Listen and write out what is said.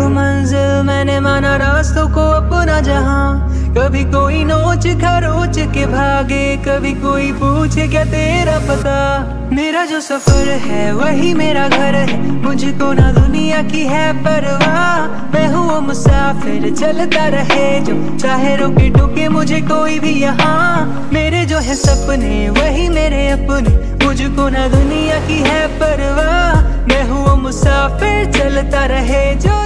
देखो मंजिल, मैंने माना रास्तों को अपना जहाँ। कभी कोई नोच खरोच के भागे, कभी कोई पूछे क्या तेरा पता? मेरा जो सफ़र है, वही मेरा घर है। मुझको ना दुनिया की है परवाह। मैं हूँ मुसाफिर, चलता रहे जो चाहे रुके टुके मुझे कोई भी यहाँ। मेरे जो है सपने, वही मेरे अपने। मुझको ना दुनिया की है परवाह। मैं हूँ मुसाफिर, चलता रहे जो